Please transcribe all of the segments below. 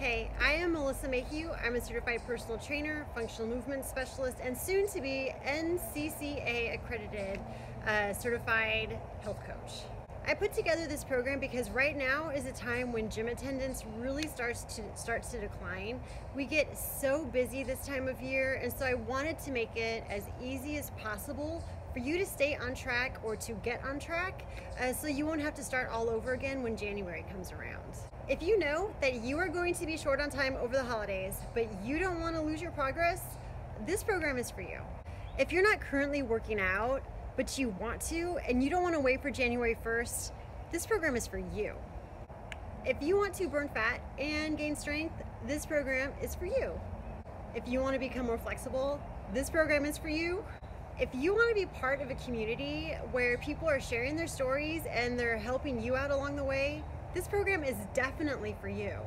Hey, I am Melissa Mayhew. I'm a certified personal trainer, functional movement specialist, and soon to be NCCA accredited uh, certified health coach. I put together this program because right now is a time when gym attendance really starts to starts to decline. We get so busy this time of year, and so I wanted to make it as easy as possible for you to stay on track or to get on track uh, so you won't have to start all over again when January comes around. If you know that you are going to be short on time over the holidays, but you don't want to lose your progress, this program is for you. If you're not currently working out, but you want to, and you don't want to wait for January 1st, this program is for you. If you want to burn fat and gain strength, this program is for you. If you want to become more flexible, this program is for you. If you want to be part of a community where people are sharing their stories and they're helping you out along the way, this program is definitely for you.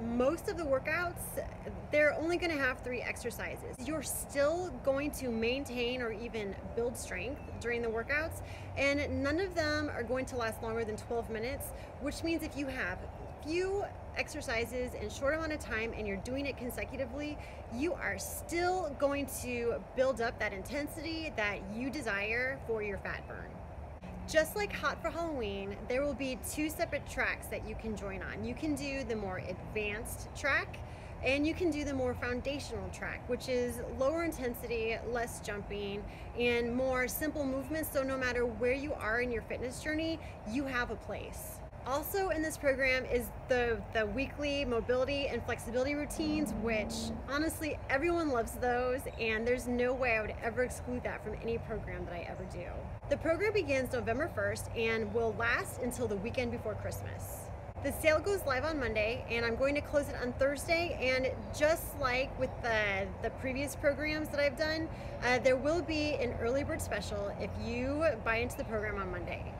Most of the workouts, they're only going to have three exercises. You're still going to maintain or even build strength during the workouts, and none of them are going to last longer than 12 minutes, which means if you have few exercises in short amount of time and you're doing it consecutively, you are still going to build up that intensity that you desire for your fat burn. Just like Hot for Halloween, there will be two separate tracks that you can join on. You can do the more advanced track and you can do the more foundational track, which is lower intensity, less jumping, and more simple movements. So no matter where you are in your fitness journey, you have a place. Also in this program is the, the weekly mobility and flexibility routines, which honestly everyone loves those and there's no way I would ever exclude that from any program that I ever do. The program begins November 1st and will last until the weekend before Christmas. The sale goes live on Monday and I'm going to close it on Thursday and just like with the, the previous programs that I've done, uh, there will be an early bird special if you buy into the program on Monday.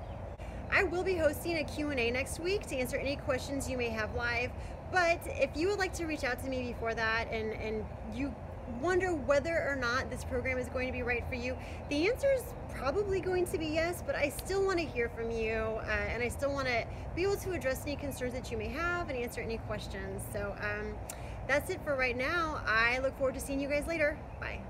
I will be hosting a Q&A next week to answer any questions you may have live, but if you would like to reach out to me before that and, and you wonder whether or not this program is going to be right for you, the answer is probably going to be yes, but I still want to hear from you uh, and I still want to be able to address any concerns that you may have and answer any questions. So um, that's it for right now. I look forward to seeing you guys later. Bye.